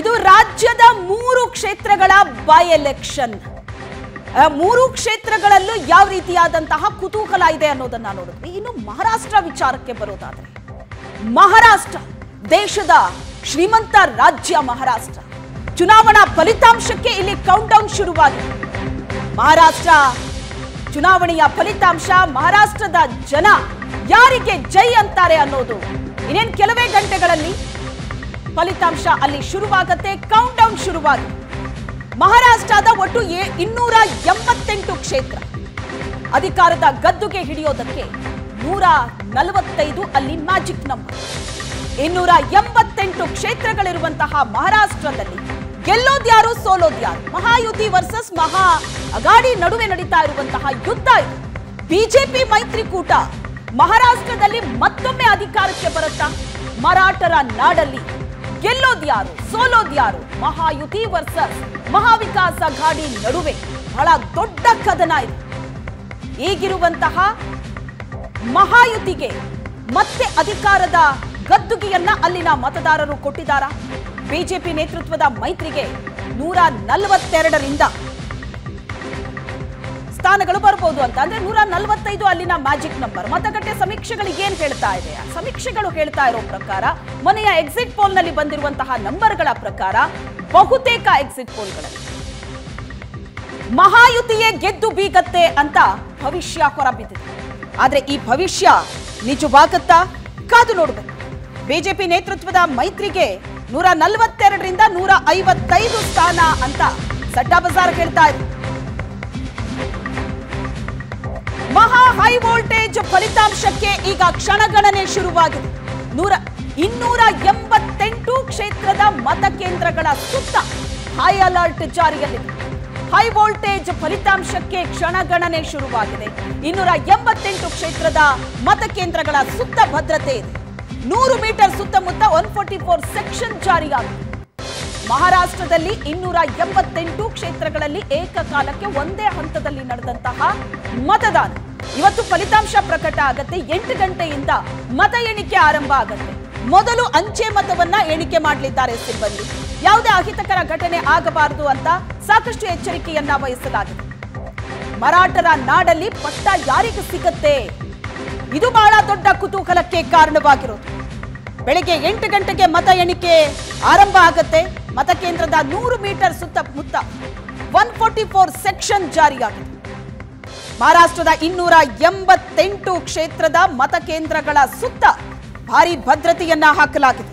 ಇದು ರಾಜ್ಯದ ಮೂರು ಕ್ಷೇತ್ರಗಳ ಬೈ ಎಲೆಕ್ಷನ್ ಮೂರು ಕ್ಷೇತ್ರಗಳಲ್ಲೂ ಯಾವ ರೀತಿಯಾದಂತಹ ಕುತೂಹಲ ಇದೆ ಅನ್ನೋದನ್ನ ನೋಡಿದ್ವಿ. ಇನ್ನು ಮಹಾರಾಷ್ಟ್ರ ವಿಚಾರಕ್ಕೆ ಬರೋದಾದ್ರೆ, ಮಹಾರಾಷ್ಟ್ರ ದೇಶದ ಶ್ರೀಮಂತ ರಾಜ್ಯ ಮಹಾರಾಷ್ಟ್ರ. ಚುನಾವಣಾ ಫಲಿತಾಂಶಕ್ಕೆ ಇಲ್ಲಿ ಕೌಂಟ್ ಡೌನ್ ಶುರುವಾಗಿದೆ. ಮಹಾರಾಷ್ಟ್ರ ಚುನಾವಣೆಯ ಫಲಿತಾಂಶ, ಮಹಾರಾಷ್ಟ್ರದ ಜನ ಯಾರಿಗೆ ಜೈ ಅಂತಾರೆ ಅನ್ನೋದು ಇನ್ನೇನು ಕೆಲವೇ ಗಂಟೆಗಳಲ್ಲಿ ಫಲಿತಾಂಶ ಅಲ್ಲಿ ಶುರುವಾಗತ್ತೆ ಕೌಂಟ್ ಡೌನ್ ಶುರುವಾಗಿ ಮಹಾರಾಷ್ಟ್ರದ ಒಟ್ಟು ಇನ್ನೂರ ಎಂಬತ್ತೆಂಟು ಕ್ಷೇತ್ರ. ಅಧಿಕಾರದ ಗದ್ದುಗೆ ಹಿಡಿಯೋದಕ್ಕೆ ನೂರ ನಲವತ್ತೈದು ಅಲ್ಲಿ ಮ್ಯಾಜಿಕ್ ನಂಬರ್ ಇನ್ನೂರ ಎಂಬತ್ತೆಂಟು ಕ್ಷೇತ್ರಗಳಿರುವಂತಹ ಮಹಾರಾಷ್ಟ್ರದಲ್ಲಿ ಗೆಲ್ಲೋದ್ಯಾರು ಸೋಲೋದ್ಯಾರು ಮಹಾಯುತಿ ವರ್ಸಸ್ ಮಹಾ ಅಗಾಡಿ ನಡುವೆ ನಡೀತಾ ಇರುವಂತಹ ಯುದ್ಧ ಇದು. ಬಿಜೆಪಿ ಮೈತ್ರಿಕೂಟ ಮಹಾರಾಷ್ಟ್ರದಲ್ಲಿ ಮತ್ತೊಮ್ಮೆ ಅಧಿಕಾರಕ್ಕೆ ಬರುತ್ತಾ? ಮರಾಠರ ನಾಡಲ್ಲಿ ಗೆಲ್ಲೋದ್ಯಾರು ಸೋಲೋದ್ಯಾರು, ಮಹಾಯುತಿ ವರ್ಸಸ್, ಮಹಾವಿಕಾಸ ಅಘಾಡಿ ನಡುವೆ ಬಹಳ ದೊಡ್ಡ ಕದನ ಇದೆ. ಈಗಿರುವಂತಹ ಮಹಾಯುತಿಗೆ ಮತ್ತೆ ಅಧಿಕಾರದ ಗದ್ದುಗೆಯನ್ನ ಅಲ್ಲಿನ ಮತದಾರರು ಕೊಟ್ಟಿದ್ದಾರಾ? ಬಿಜೆಪಿ ನೇತೃತ್ವದ ಮೈತ್ರಿಗೆ ನೂರ ನಲವತ್ತೆರಡರಿಂದ ಸ್ಥಾನಗಳು ಬರ್ಬೋದು ಅಂತ. ಅಂದ್ರೆ ನೂರ ನಲವತ್ತೈದು ಅಲ್ಲಿನ ಮ್ಯಾಜಿಕ್ ನಂಬರ್. ಮತಗಟ್ಟೆ ಸಮೀಕ್ಷೆಗಳು ಏನ್ ಹೇಳ್ತಾ ಇದೆ? ಸಮೀಕ್ಷೆಗಳು ಹೇಳ್ತಾ ಇರೋ ಪ್ರಕಾರ, ಮನೆಯ ಎಕ್ಸಿಟ್ ಪೋಲ್ನಲ್ಲಿ ಬಂದಿರುವಂತಹ ನಂಬರ್ಗಳ ಪ್ರಕಾರ ಬಹುತೇಕ ಎಕ್ಸಿಟ್ ಪೋಲ್ಗಳಲ್ಲಿ ಮಹಾಯುತಿಯೇ ಗೆದ್ದು ಬೀಗತ್ತೆ ಅಂತ ಭವಿಷ್ಯ ಹೊರಬಿದ್ದಿದೆ. ಆದ್ರೆ ಈ ಭವಿಷ್ಯ ನಿಜವಾಗತ್ತಾ? ಕಾದು ನೋಡಬೇಕು. ಬಿಜೆಪಿ ನೇತೃತ್ವದ ಮೈತ್ರಿಗೆ ನೂರ ನಲವತ್ತೆರಡರಿಂದ ನೂರ ಐವತ್ತೈದು ಸ್ಥಾನ ಅಂತ ಸಟ್ಟಾ ಬಜಾರ್ ಹೇಳ್ತಾ ಇದೆ. ಮಹಾ ಹೈ ವೋಲ್ಟೇಜ್ ಫಲಿತಾಂಶಕ್ಕೆ ಈಗ ಕ್ಷಣಗಣನೆ ಶುರುವಾಗಿದೆ. ನೂರ, ಇನ್ನೂರ ಎಂಬತ್ತೆಂಟು ಕ್ಷೇತ್ರದ ಮತಕೇಂದ್ರಗಳ ಸುತ್ತ ಹೈ ಅಲರ್ಟ್ ಜಾರಿಯಲ್ಲಿದೆ. ಹೈ ವೋಲ್ಟೇಜ್ ಫಲಿತಾಂಶಕ್ಕೆ ಕ್ಷಣಗಣನೆ ಶುರುವಾಗಿದೆ. ಇನ್ನೂರ ಎಂಬತ್ತೆಂಟು ಕ್ಷೇತ್ರದ ಮತಕೇಂದ್ರಗಳ ಸುತ್ತ ಭದ್ರತೆ ಇದೆ. ನೂರು ಮೀಟರ್ ಸುತ್ತಮುತ್ತ ಒನ್ ಫೋರ್ಟಿ ಫೋರ್ ಸೆಕ್ಷನ್ ಜಾರಿಯಾಗಿದೆ. ಮಹಾರಾಷ್ಟ್ರದಲ್ಲಿ ಇನ್ನೂರ ಎಂಬತ್ತೆಂಟು ಕ್ಷೇತ್ರಗಳಲ್ಲಿ ಏಕಕಾಲಕ್ಕೆ ಒಂದೇ ಹಂತದಲ್ಲಿ ನಡೆದಂತಹ ಮತದಾನ. ಇವತ್ತು ಫಲಿತಾಂಶ ಪ್ರಕಟ ಆಗತ್ತೆ, ಎಂಟು ಗಂಟೆಯಿಂದ ಮತ ಎಣಿಕೆ ಆರಂಭ ಆಗತ್ತೆ. ಮೊದಲು ಅಂಚೆ ಮತವನ್ನ ಎಣಿಕೆ ಮಾಡಲಿದ್ದಾರೆ ಸಿಬ್ಬಂದಿ. ಯಾವುದೇ ಅಹಿತಕರ ಘಟನೆ ಆಗಬಾರದು ಅಂತ ಸಾಕಷ್ಟು ಎಚ್ಚರಿಕೆಯನ್ನ ವಹಿಸಲಾಗಿದೆ. ಮರಾಠರ ನಾಡಲ್ಲಿ ಪಟ್ಟ ಯಾರಿಗೆ ಸಿಗತ್ತೆ? ಇದು ಬಹಳ ದೊಡ್ಡ ಕುತೂಹಲಕ್ಕೆ ಕಾರಣವಾಗಿರೋದು. ಬೆಳಿಗ್ಗೆ ಎಂಟು ಗಂಟೆಗೆ ಮತ ಎಣಿಕೆ ಆರಂಭ ಆಗುತ್ತೆ. ಮತಕೇಂದ್ರದ ನೂರು ಮೀಟರ್ ಸುತ್ತಮುತ್ತ ಒನ್ ಫೋರ್ಟಿ ಫೋರ್ ಸೆಕ್ಷನ್ ಜಾರಿಯಾಗಿದೆ. ಮಹಾರಾಷ್ಟ್ರದ ಇನ್ನೂರ ಎಂಬತ್ತೆಂಟು ಕ್ಷೇತ್ರದ ಮತಕೇಂದ್ರಗಳ ಸುತ್ತ ಭಾರಿ ಭದ್ರತೆಯನ್ನ ಹಾಕಲಾಗಿದೆ.